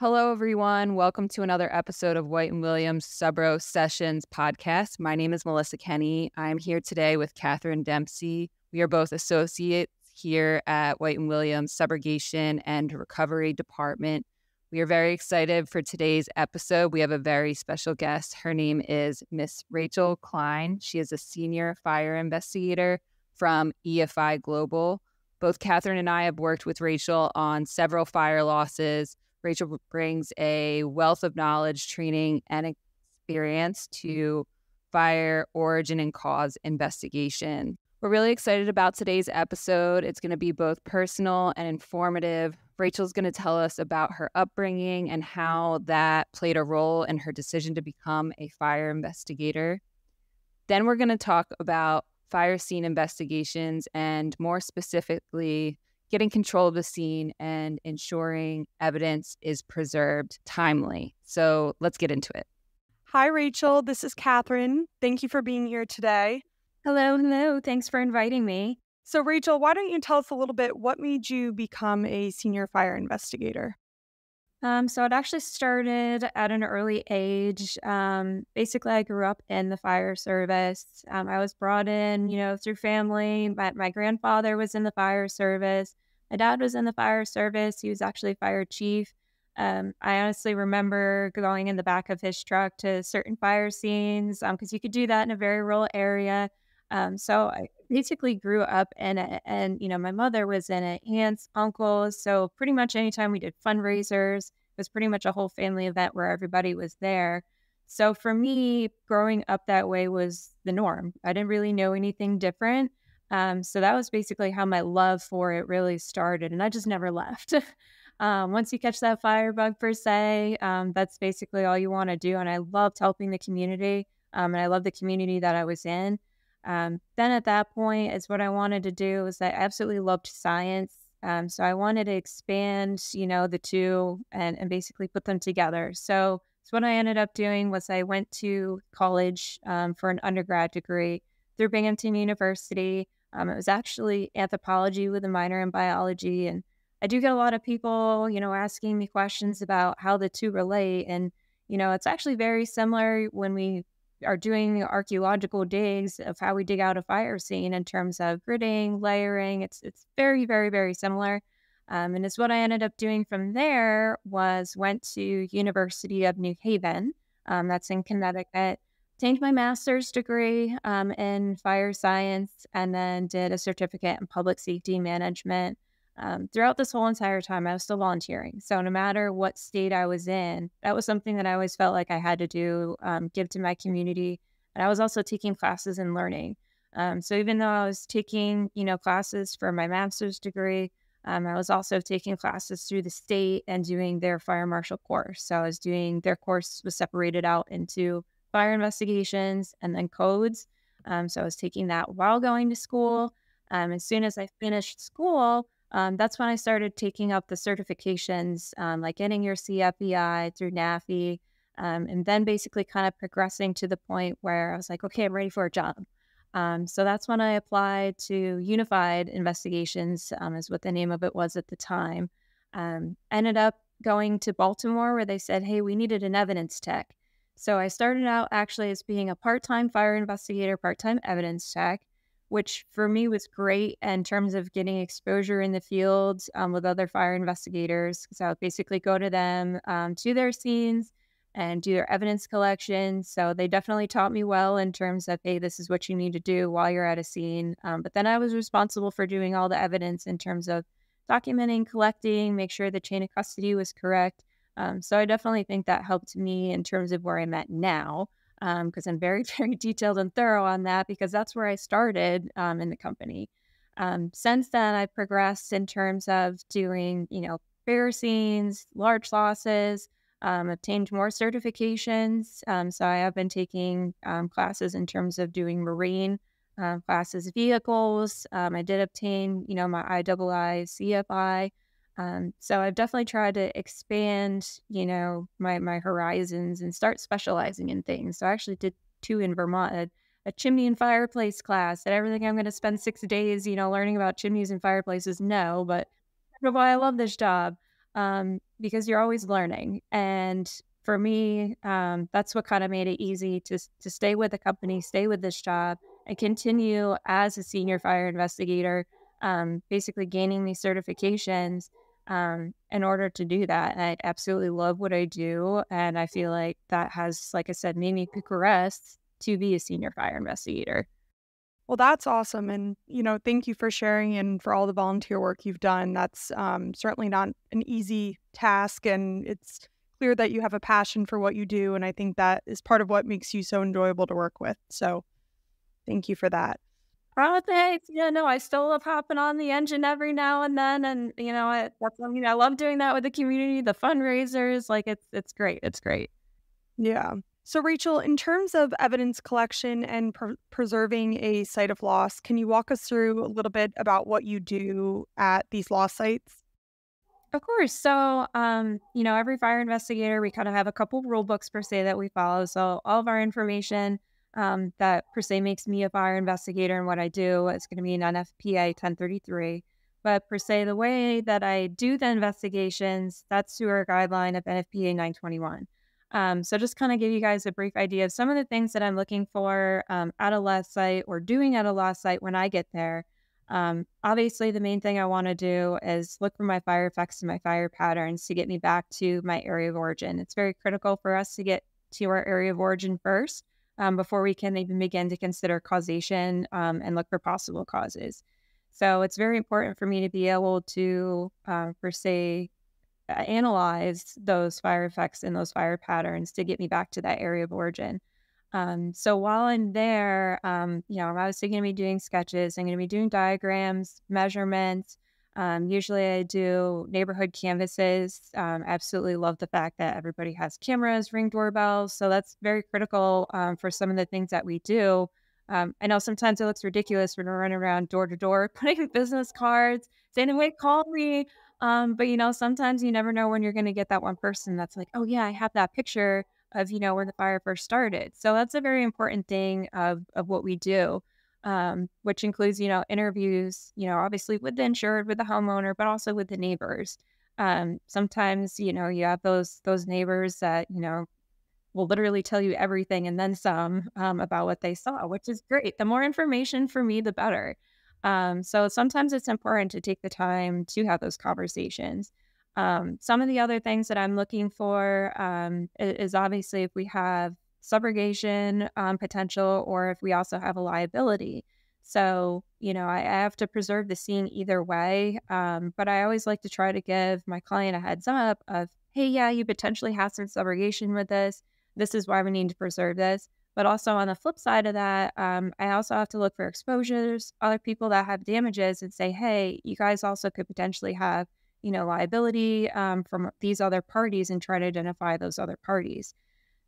Hello, everyone. Welcome to another episode of White and Williams Subro Sessions podcast. My name is Melissa Kenney. I'm here today with Katherine Dempsey. We are both associates here at White and Williams Subrogation and Recovery Department. We are very excited for today's episode. We have a very special guest. Her name is Miss Rachael Klein. She is a senior fire investigator from EFI Global. Both Katherine and I have worked with Rachael on several fire losses Rachael brings a wealth of knowledge, training, and experience to fire origin and cause investigation. We're really excited about today's episode. It's going to be both personal and informative. Rachael's going to tell us about her upbringing and how that played a role in her decision to become a fire investigator. Then we're going to talk about fire scene investigations and more specifically getting control of the scene and ensuring evidence is preserved timely. So let's get into it. Hi, Rachael. This is Katherine. Thank you for being here today. Hello, hello. Thanks for inviting me. So, Rachael, why don't you tell us a little bit what made you become a senior fire investigator? Um, so it actually started at an early age. Um, basically, I grew up in the fire service. Um, I was brought in, you know, through family. My, my grandfather was in the fire service. My dad was in the fire service. He was actually fire chief. Um, I honestly remember going in the back of his truck to certain fire scenes because um, you could do that in a very rural area. Um, so I basically grew up in it. And, you know, my mother was in it, aunts, uncles. So pretty much anytime we did fundraisers, it was pretty much a whole family event where everybody was there. So for me, growing up that way was the norm. I didn't really know anything different. Um, so that was basically how my love for it really started. And I just never left. um, once you catch that firebug, per se, um, that's basically all you want to do. And I loved helping the community. Um, and I love the community that I was in. Um, then at that point is what I wanted to do is I absolutely loved science. Um, so I wanted to expand, you know, the two and, and basically put them together. So, so what I ended up doing was I went to college for an undergrad degree through Binghamton University. Um, it was actually anthropology with a minor in biology. And I do get a lot of people, you know, asking me questions about how the two relate. And, you know, it's actually very similar when we are doing archaeological digs of how we dig out a fire scene in terms of gridding, layering. It's it's very very very similar. Um, and it's what I ended up doing from there was went to University of New Haven. Um, that's in Connecticut. Obtained my master's degree um, in fire science, and then did a certificate in public safety management um, throughout this whole entire time, I was still volunteering. So no matter what state I was in, that was something that I always felt like I had to do, um, give to my community. And I was also taking classes and learning. Um, so even though I was taking, you know, classes for my master's degree, um, I was also taking classes through the state and doing their fire marshal course. So I was doing their course was separated out into fire investigations and then codes. Um, so I was taking that while going to school. Um, as soon as I finished school, um, that's when I started taking up the certifications, um, like getting your CFEI through NAFI, um, and then basically kind of progressing to the point where I was like, okay, I'm ready for a job. Um, so that's when I applied to Unified Investigations, um, is what the name of it was at the time. Um, ended up going to Baltimore where they said, hey, we needed an evidence tech. So I started out actually as being a part time fire investigator, part time evidence tech which for me was great in terms of getting exposure in the field um, with other fire investigators. So I would basically go to them um, to their scenes and do their evidence collection. So they definitely taught me well in terms of, hey, this is what you need to do while you're at a scene. Um, but then I was responsible for doing all the evidence in terms of documenting, collecting, make sure the chain of custody was correct. Um, so I definitely think that helped me in terms of where I'm at now because um, I'm very, very detailed and thorough on that because that's where I started um, in the company. Um, since then, I've progressed in terms of doing, you know, fair scenes, large losses, um, obtained more certifications. Um, so I have been taking classes in terms of doing marine uh, classes, vehicles. I did obtain, you know, my III CFI. Um, so I've definitely tried to expand, you know, my my horizons and start specializing in things. So I actually did two in Vermont, a, a chimney and fireplace class. And everything I'm going to spend six days, you know, learning about chimneys and fireplaces. No, but why I love this job. um, because you're always learning. And for me, um, that's what kind of made it easy to to stay with the company, stay with this job, and continue as a senior fire investigator, um, basically gaining these certifications um, in order to do that. I absolutely love what I do, and I feel like that has, like I said, made me progress to be a senior fire investigator. Well, that's awesome. And, you know, thank you for sharing and for all the volunteer work you've done. That's um, certainly not an easy task. And it's clear that you have a passion for what you do. And I think that is part of what makes you so enjoyable to work with. So thank you for that. Oh, thanks. Yeah, no, I still love hopping on the engine every now and then. And, you know, I, that's, I mean, I love doing that with the community, the fundraisers. Like, it's, it's great. It's great. Yeah. So, Rachael, in terms of evidence collection and pre- preserving a site of loss, can you walk us through a little bit about what you do at these loss sites? Of course. So, um, you know, every fire investigator, we kind of have a couple rule books per se that we follow. So, all of our information um, that per se makes me a fire investigator and what I do is going to be an NFPA 1033. But per se, the way that I do the investigations, that's through our guideline of NFPA 921. Um, so just kind of give you guys a brief idea of some of the things that I'm looking for um, at a loss site or doing at a loss site when I get there. Um, obviously, the main thing I want to do is look for my fire effects and my fire patterns to get me back to my area of origin. It's very critical for us to get to our area of origin first um, before we can even begin to consider causation um, and look for possible causes. So it's very important for me to be able to, uh, per se, analyze those fire effects and those fire patterns to get me back to that area of origin. Um, so while I'm there, um, you know, I'm obviously going to be doing sketches. I'm going to be doing diagrams, measurements. Um, usually I do neighborhood canvases. Um, absolutely love the fact that everybody has cameras, ring doorbells. So that's very critical um, for some of the things that we do. Um, I know sometimes it looks ridiculous when we're running around door to door, putting business cards, saying, wait, call me. Um, but you know, sometimes you never know when you're going to get that one person that's like, oh yeah, I have that picture of you know where the fire first started. So that's a very important thing of of what we do, um, which includes you know interviews, you know, obviously with the insured, with the homeowner, but also with the neighbors. Um, sometimes you know you have those those neighbors that you know will literally tell you everything and then some um, about what they saw, which is great. The more information for me, the better. Um, so sometimes it's important to take the time to have those conversations. Um, some of the other things that I'm looking for um, is obviously if we have subrogation um, potential or if we also have a liability. So, you know, I, I have to preserve the scene either way. Um, but I always like to try to give my client a heads up of, hey, yeah, you potentially have some subrogation with this. This is why we need to preserve this. But also on the flip side of that, um, I also have to look for exposures, other people that have damages, and say, hey, you guys also could potentially have, you know, liability um, from these other parties, and try to identify those other parties.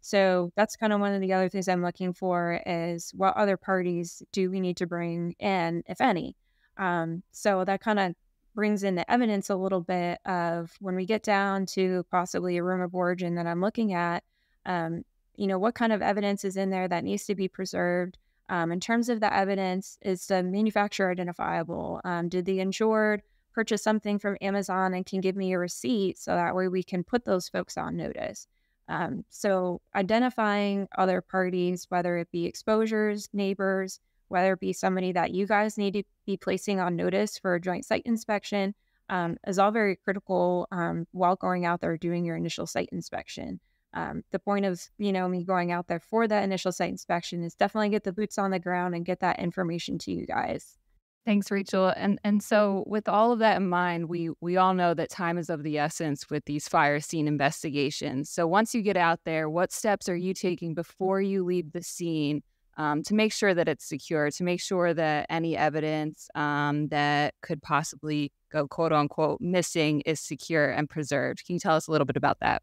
So that's kind of one of the other things I'm looking for is what other parties do we need to bring in, if any. Um, so that kind of brings in the evidence a little bit of when we get down to possibly a room of origin that I'm looking at. Um, you know, what kind of evidence is in there that needs to be preserved. Um, in terms of the evidence, is the manufacturer identifiable? Um, did the insured purchase something from Amazon and can give me a receipt so that way we can put those folks on notice? Um, so identifying other parties, whether it be exposures, neighbors, whether it be somebody that you guys need to be placing on notice for a joint site inspection, um, is all very critical um, while going out there doing your initial site inspection. Um, the point of you know me going out there for that initial site inspection is definitely get the boots on the ground and get that information to you guys thanks rachael and and so with all of that in mind we we all know that time is of the essence with these fire scene investigations so once you get out there what steps are you taking before you leave the scene um, to make sure that it's secure to make sure that any evidence um, that could possibly go quote unquote missing is secure and preserved can you tell us a little bit about that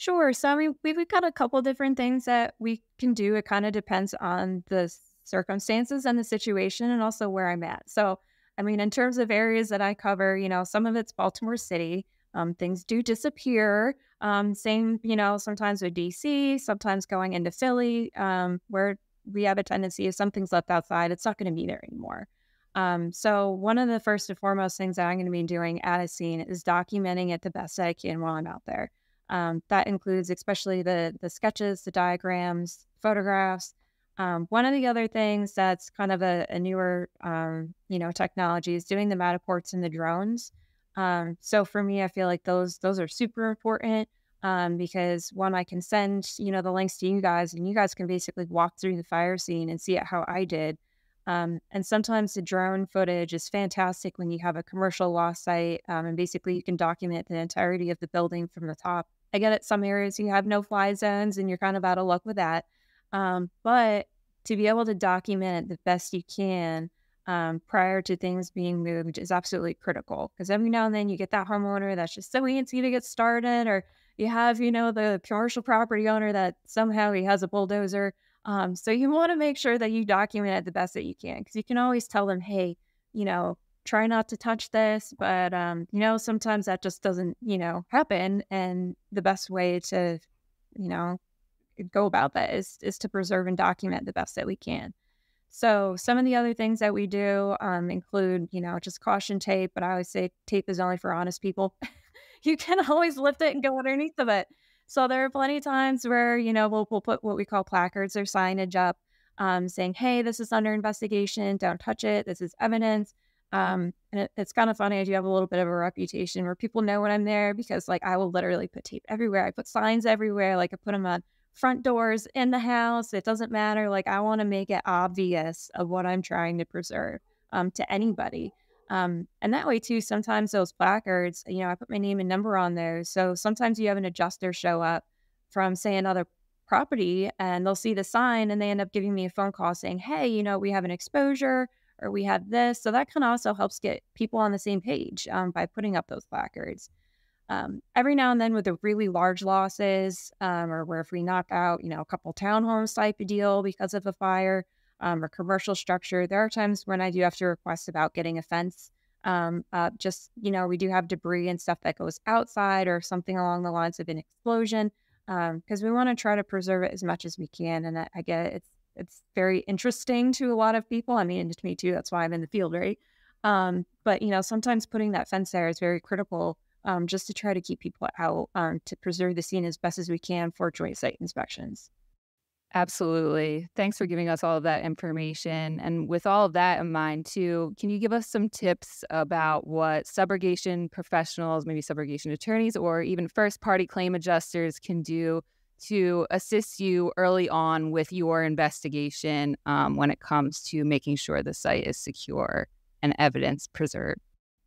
Sure. So I mean, we've got a couple different things that we can do. It kind of depends on the circumstances and the situation and also where I'm at. So, I mean, in terms of areas that I cover, you know, some of it's Baltimore City. Um, things do disappear. Um, same, you know, sometimes with DC, sometimes going into Philly, um, where we have a tendency if something's left outside, it's not going to be there anymore. Um, so one of the first and foremost things that I'm going to be doing at a scene is documenting it the best that I can while I'm out there. Um, that includes especially the the sketches, the diagrams, photographs. Um, one of the other things that's kind of a, a newer, um, you know, technology is doing the Matterports and the drones. Um, so for me, I feel like those those are super important um, because one, I can send you know the links to you guys, and you guys can basically walk through the fire scene and see it how I did. Um, and sometimes the drone footage is fantastic when you have a commercial loss site, um, and basically you can document the entirety of the building from the top. I get it, some areas you have no fly zones, and you're kind of out of luck with that. Um, but to be able to document it the best you can um, prior to things being moved is absolutely critical because every now and then you get that homeowner that's just so antsy to get started, or you have, you know, the commercial property owner that somehow he has a bulldozer. Um, so you want to make sure that you document it the best that you can because you can always tell them, hey, you know, try not to touch this, but um, you know, sometimes that just doesn't, you know, happen. And the best way to, you know, go about that is is to preserve and document the best that we can. So some of the other things that we do um, include, you know, just caution tape, but I always say tape is only for honest people. you can always lift it and go underneath of it. So there are plenty of times where, you know, we'll, we'll put what we call placards or signage up um, saying, hey, this is under investigation. Don't touch it. This is evidence. Um, and it, it's kind of funny. I do have a little bit of a reputation where people know when I'm there because, like, I will literally put tape everywhere. I put signs everywhere. Like, I put them on front doors in the house. It doesn't matter. Like, I want to make it obvious of what I'm trying to preserve um, to anybody. Um, and that way, too, sometimes those placards, you know, I put my name and number on those. So sometimes you have an adjuster show up from, say, another property and they'll see the sign and they end up giving me a phone call saying, hey, you know, we have an exposure or we have this. So that kind of also helps get people on the same page um, by putting up those placards. Um, every now and then with the really large losses um, or where if we knock out, you know, a couple townhomes type of deal because of a fire um, or commercial structure, there are times when I do have to request about getting a fence. Uh, just, you know, we do have debris and stuff that goes outside or something along the lines of an explosion because um, we want to try to preserve it as much as we can. And I, I get it, it's it's very interesting to a lot of people. I mean, to me too. That's why I'm in the field, right? Um, but you know, sometimes putting that fence there is very critical, um, just to try to keep people out um, to preserve the scene as best as we can for joint site inspections. Absolutely. Thanks for giving us all of that information. And with all of that in mind, too, can you give us some tips about what subrogation professionals, maybe subrogation attorneys, or even first party claim adjusters can do to assist you early on with your investigation um, when it comes to making sure the site is secure and evidence preserved?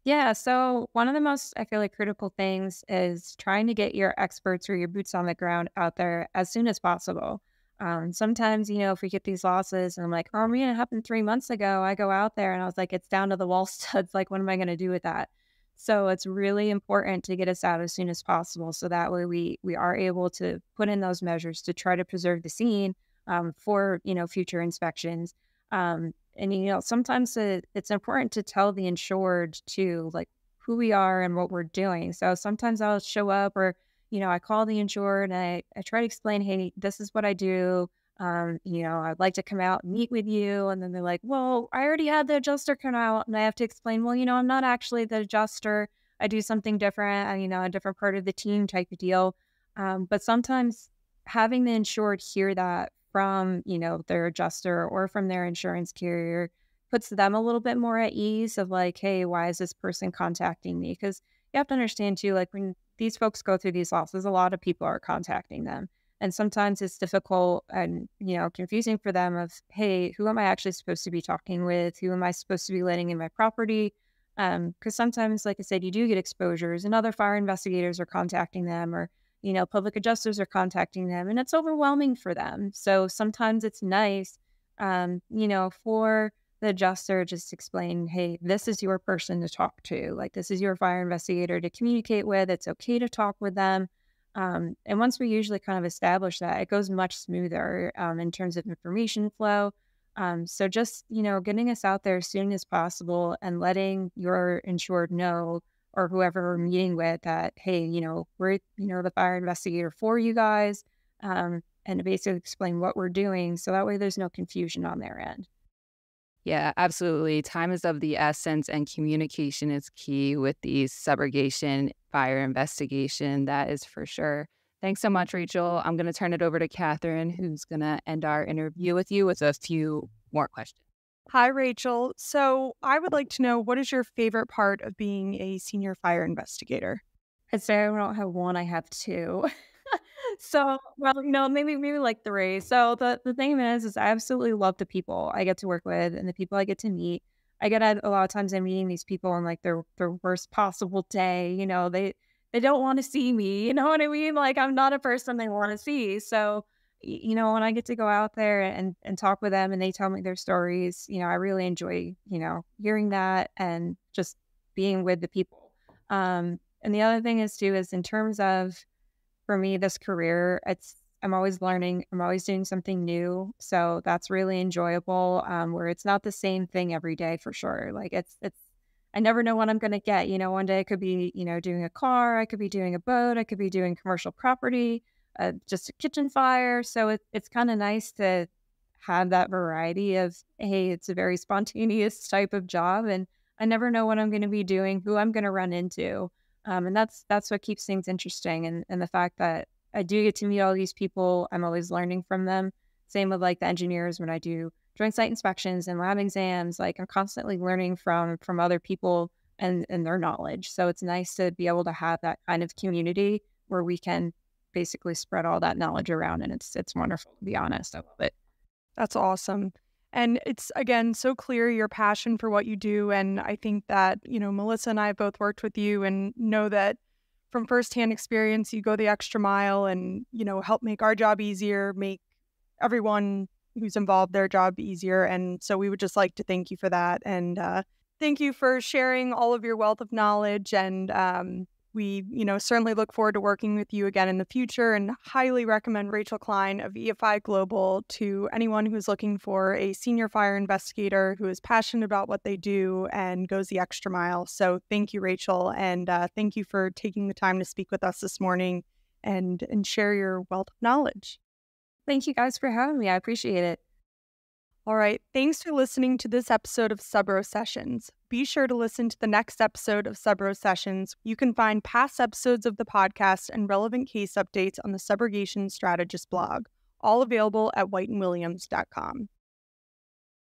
Yeah. So, one of the most, I feel like, critical things is trying to get your experts or your boots on the ground out there as soon as possible. Um, sometimes, you know, if we get these losses and I'm like, oh man, it happened three months ago, I go out there and I was like, it's down to the wall studs. Like, what am I going to do with that? So it's really important to get us out as soon as possible, so that way we we are able to put in those measures to try to preserve the scene um, for you know future inspections. Um, and you know sometimes it, it's important to tell the insured to like who we are and what we're doing. So sometimes I'll show up or you know I call the insured and I, I try to explain, hey, this is what I do um, you know, I'd like to come out and meet with you. And then they're like, well, I already had the adjuster come out. And I have to explain, well, you know, I'm not actually the adjuster. I do something different, uh, you know, a different part of the team type of deal. Um, but sometimes having the insured hear that from, you know, their adjuster or from their insurance carrier puts them a little bit more at ease of like, hey, why is this person contacting me? Because you have to understand too, like when these folks go through these losses, a lot of people are contacting them and sometimes it's difficult and you know confusing for them of hey who am i actually supposed to be talking with who am i supposed to be letting in my property because um, sometimes like i said you do get exposures and other fire investigators are contacting them or you know public adjusters are contacting them and it's overwhelming for them. So sometimes it's nice um, you know for the adjuster just explain hey this is your person to talk to. Like this is your fire investigator to communicate with. It's okay to talk with them. Um, and once we usually kind of establish that, it goes much smoother um, in terms of information flow. Um, so just you know, getting us out there as soon as possible and letting your insured know or whoever we're meeting with that hey, you know, we're you know the fire investigator for you guys, um, and to basically explain what we're doing, so that way there's no confusion on their end. Yeah, absolutely. Time is of the essence, and communication is key with the subrogation fire investigation. That is for sure. Thanks so much, Rachael. I'm going to turn it over to Katherine, who's going to end our interview with you with a few more questions. Hi, Rachael. So, I would like to know what is your favorite part of being a senior fire investigator? I'd say I don't have one, I have two. so, well, you know, maybe maybe like three. So the the thing is, is I absolutely love the people I get to work with and the people I get to meet. I get a lot of times I'm meeting these people on like their their worst possible day. You know, they they don't want to see me. You know what I mean? Like I'm not a person they want to see. So you know, when I get to go out there and and talk with them and they tell me their stories, you know, I really enjoy you know hearing that and just being with the people. Um, and the other thing is too is in terms of for me this career, it's I'm always learning. I'm always doing something new. So that's really enjoyable. Um, where it's not the same thing every day for sure. Like it's it's I never know what I'm gonna get. You know, one day I could be, you know, doing a car, I could be doing a boat, I could be doing commercial property, uh, just a kitchen fire. So it, it's kind of nice to have that variety of, hey, it's a very spontaneous type of job, and I never know what I'm going to be doing, who I'm going to run into. Um, and that's that's what keeps things interesting and, and the fact that I do get to meet all these people. I'm always learning from them. Same with like the engineers when I do joint site inspections and lab exams. Like I'm constantly learning from from other people and and their knowledge. So it's nice to be able to have that kind of community where we can basically spread all that knowledge around and it's it's wonderful to be honest. I love it. That's awesome. And it's again so clear your passion for what you do. And I think that, you know, Melissa and I have both worked with you and know that from firsthand experience, you go the extra mile and, you know, help make our job easier, make everyone who's involved their job easier. And so we would just like to thank you for that. And uh, thank you for sharing all of your wealth of knowledge and um, we, you know, certainly look forward to working with you again in the future and highly recommend Rachael Klein of EFI Global to anyone who's looking for a senior fire investigator who is passionate about what they do and goes the extra mile. So thank you, Rachael, and uh, thank you for taking the time to speak with us this morning and and share your wealth of knowledge. Thank you guys for having me. I appreciate it. All right. Thanks for listening to this episode of Subro Sessions. Be sure to listen to the next episode of Subro Sessions. You can find past episodes of the podcast and relevant case updates on the Subrogation Strategist blog, all available at whiteandwilliams.com.